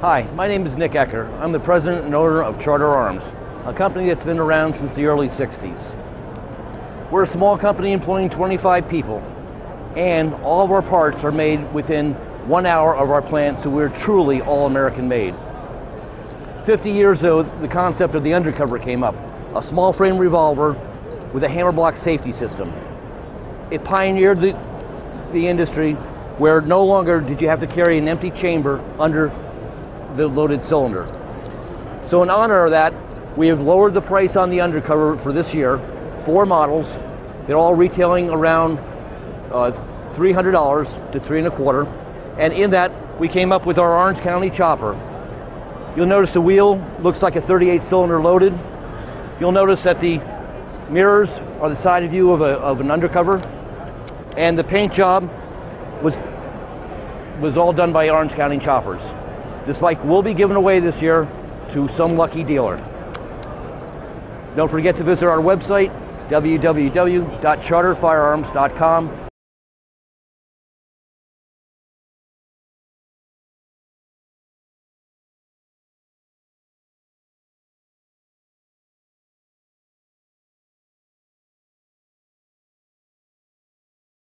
Hi, my name is Nick Ecker. I'm the president and owner of Charter Arms, a company that's been around since the early 60s. We're a small company employing 25 people, and all of our parts are made within one hour of our plant, so we're truly all American made. 50 years ago, the concept of the undercover came up a small frame revolver with a hammer block safety system. It pioneered the, the industry where no longer did you have to carry an empty chamber under the loaded cylinder. So, in honor of that, we have lowered the price on the undercover for this year. Four models. They're all retailing around uh, $300 to three and a quarter. And in that, we came up with our Orange County chopper. You'll notice the wheel looks like a 38 cylinder loaded. You'll notice that the mirrors are the side view of, a, of an undercover. And the paint job was, was all done by Orange County choppers. This bike will be given away this year to some lucky dealer. Don't forget to visit our website, www.charterfirearms.com,